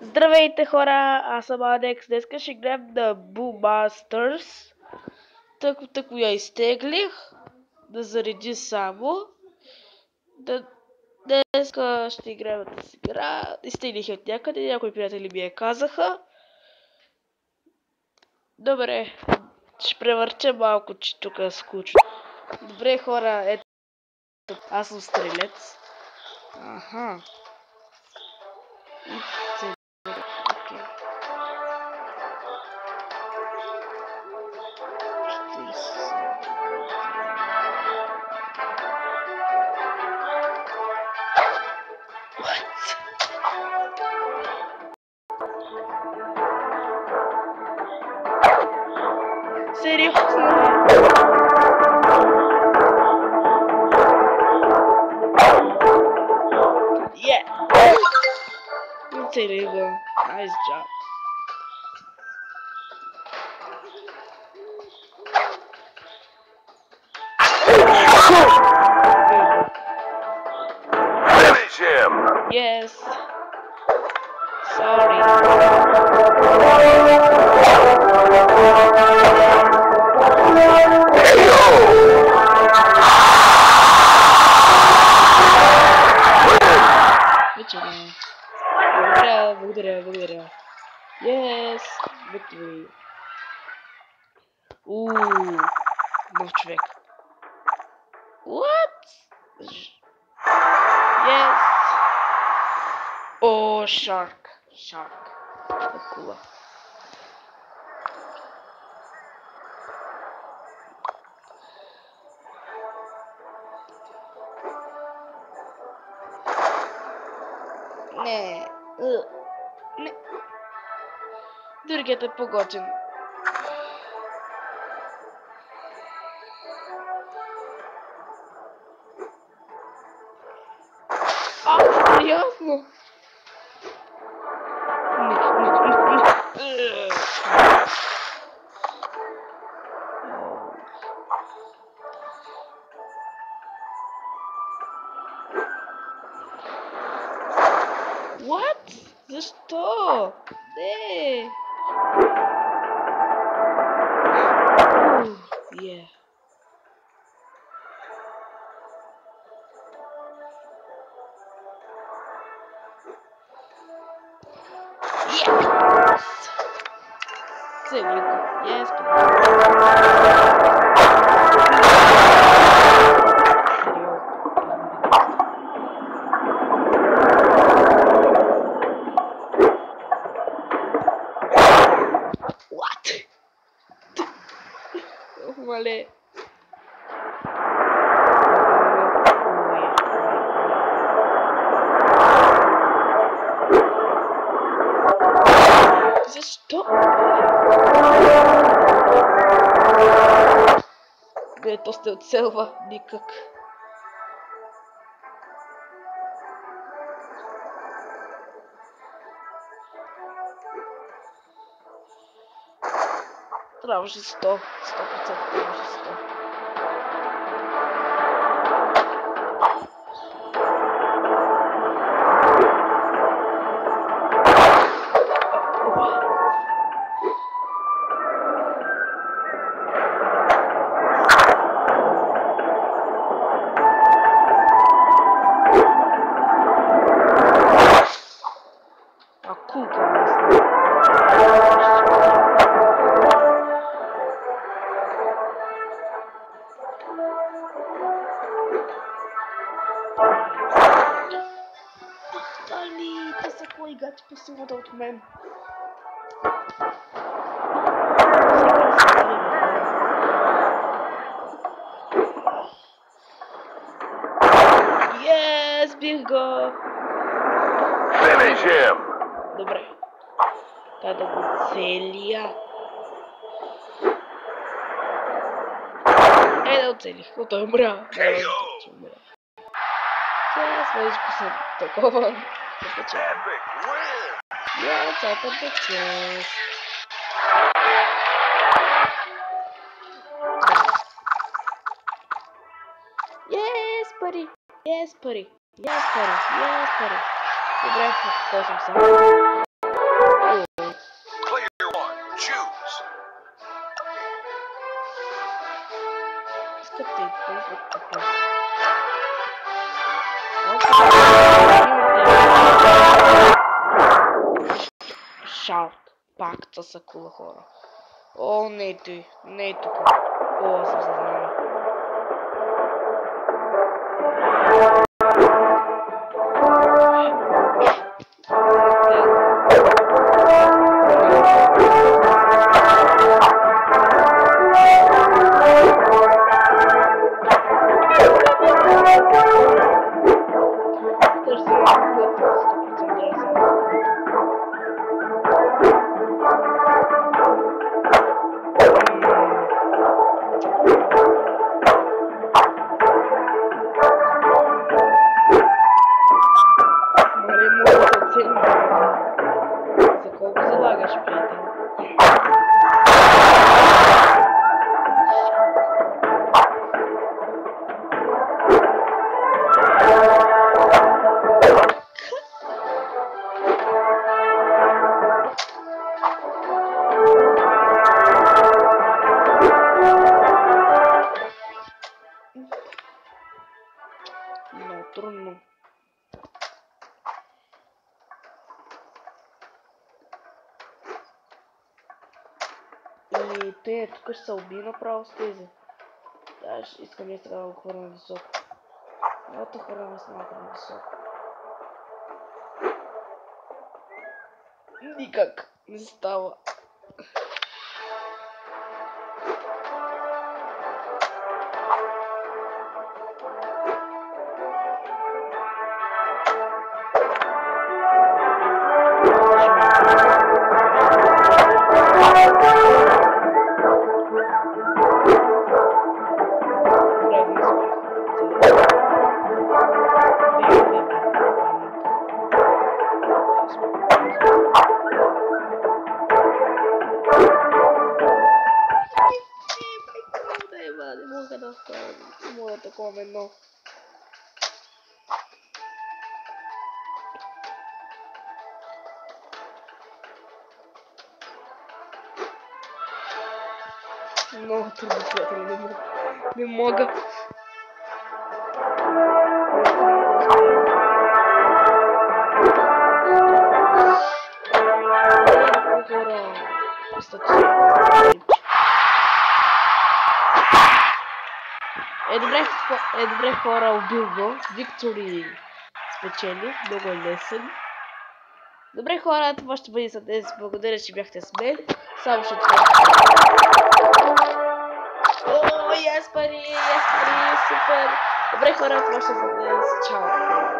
Здравейте хора, аз съм Адекс. Днес ще играем на Boomasters. Тъкво, тъкво я изтеглих. Да зареди само. Да... Днес ще играем тази игра. Изтеглих от някъде, някои приятели ми я казаха. Добре, ще превърча малко, че тук е скучно. Добре хора, ето. Аз съм стрелец. Аха. City Yeah. Let's Nice job. Finish him. Yes. Yes, victory. Ooh, move trick. What? Yes. Oh, shark, shark. Cool. Другият е по-готин. А, сериозно? What? Защо? Не. music. Yes, please. What? Vale. То сте оцелва никак. Трябваше 100. 100% трябваше 100. Гати по силата от мен. Yes, бих го! Finish him! Добре. Трябва да го целия. Е, да оцелих, но той умря. Че умря. Сега свалиш по такова. the. Yeah, let's open the chest. Yes, buddy. Yes, buddy. Yes, buddy. Yes, buddy. The breath goes Let's Шаут. Пак това са кула хора. О, не е той. Не е тук. О, съм се Трудно. И ще се уби направо с тези. Да, ще искам я сега да го хвърля високо. Ето хвърляме. Никак не става. Много трудно, приятели, не мога. Не мога. Е, добре, е, добре хора, убил го. Виктори спечели. Много е лесен. Добре хора, това ще бъде за днес. Благодаря, че бяхте с мен. Само ще това. О, Яспари, Яспари, супер. Добре хора, това ще за днес. Чао.